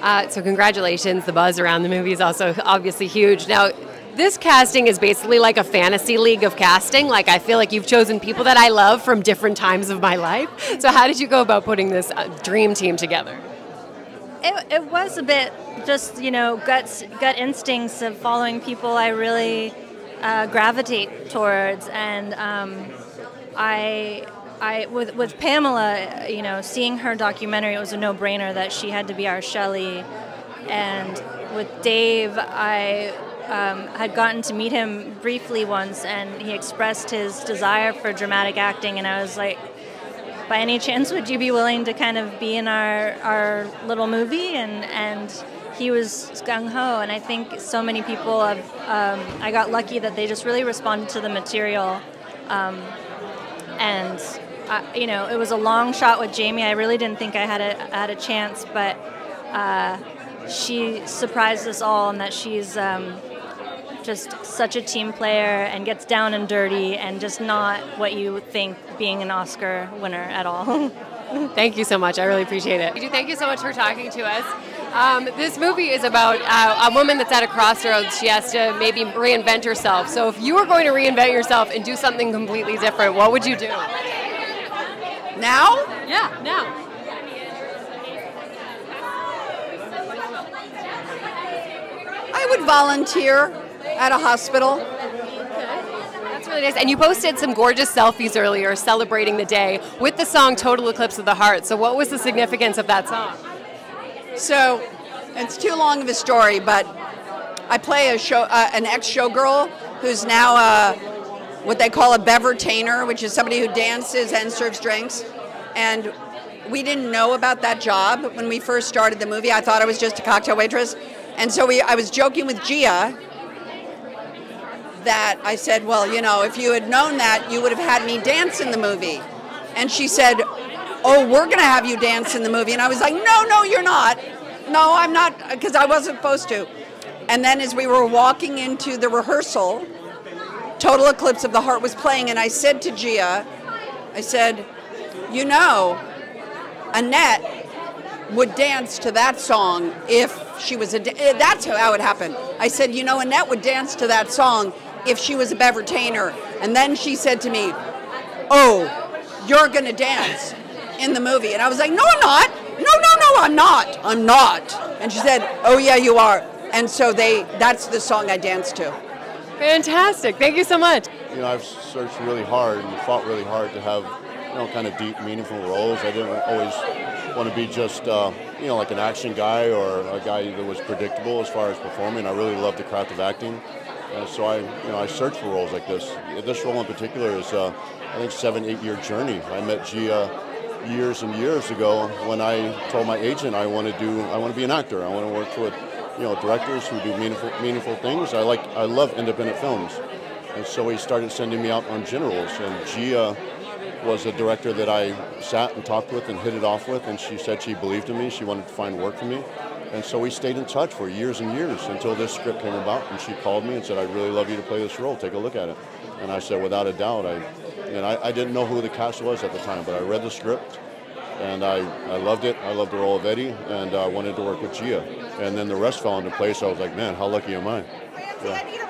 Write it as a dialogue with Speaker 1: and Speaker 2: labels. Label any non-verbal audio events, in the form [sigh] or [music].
Speaker 1: Uh, so congratulations. The buzz around the movie is also obviously huge. Now, this casting is basically like a fantasy league of casting. Like I feel like you've chosen people that I love from different times of my life. So how did you go about putting this uh, dream team together?
Speaker 2: It, it was a bit just you know guts gut instincts of following people I really uh, gravitate towards, and um, I I with with Pamela, you know, seeing her documentary, it was a no brainer that she had to be our Shelley, and with Dave, I um, had gotten to meet him briefly once, and he expressed his desire for dramatic acting, and I was like, by any chance, would you be willing to kind of be in our our little movie? And and he was gung ho, and I think so many people have. Um, I got lucky that they just really responded to the material, um, and. I, you know, it was a long shot with Jamie. I really didn't think I had a had a chance, but uh, she surprised us all, and that she's um, just such a team player and gets down and dirty and just not what you think being an Oscar winner at all. [laughs]
Speaker 1: Thank you so much. I really appreciate it. Thank you so much for talking to us. Um, this movie is about uh, a woman that's at a crossroads. She has to maybe reinvent herself. So, if you were going to reinvent yourself and do something completely different, what would you do?
Speaker 3: Now?
Speaker 1: Yeah, now.
Speaker 3: I would volunteer at a hospital.
Speaker 1: That's really nice. And you posted some gorgeous selfies earlier celebrating the day with the song Total Eclipse of the Heart. So, what was the significance of that song?
Speaker 3: So, it's too long of a story, but I play a show, uh, an ex showgirl who's now a, what they call a bevertainer, which is somebody who dances and serves drinks. And we didn't know about that job when we first started the movie. I thought I was just a cocktail waitress. And so we, I was joking with Gia that I said, well, you know, if you had known that, you would have had me dance in the movie. And she said, oh, we're going to have you dance in the movie. And I was like, no, no, you're not. No, I'm not, because I wasn't supposed to. And then as we were walking into the rehearsal, Total Eclipse of the Heart was playing, and I said to Gia, I said, you know, Annette would dance to that song if she was a. Da- eh, that's how it happened. I said, you know, Annette would dance to that song if she was a bevertainer. And then she said to me, "Oh, you're gonna dance in the movie." And I was like, "No, I'm not. No, no, no, I'm not. I'm not." And she said, "Oh yeah, you are." And so they. That's the song I danced to.
Speaker 1: Fantastic. Thank you so much.
Speaker 4: You know, I've searched really hard and fought really hard to have, you know, kind of deep, meaningful roles. I didn't always want to be just, uh, you know, like an action guy or a guy that was predictable as far as performing. I really love the craft of acting. Uh, so I, you know, I search for roles like this. This role in particular is, uh, I think, seven, eight-year journey. I met Gia years and years ago when I told my agent I want to do, I want to be an actor. I want to work with, you know, directors who do meaningful, meaningful things. I like, I love independent films, and so he started sending me out on generals. And Gia was a director that I sat and talked with and hit it off with, and she said she believed in me. She wanted to find work for me. And so we stayed in touch for years and years until this script came about. And she called me and said, "I'd really love you to play this role. Take a look at it." And I said, "Without a doubt." I, and I, I didn't know who the cast was at the time, but I read the script, and I, I loved it. I loved the role of Eddie, and I wanted to work with Gia. And then the rest fell into place. I was like, "Man, how lucky am I?" Yeah.